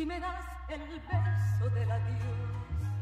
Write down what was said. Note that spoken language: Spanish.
si me das el beso del adiós.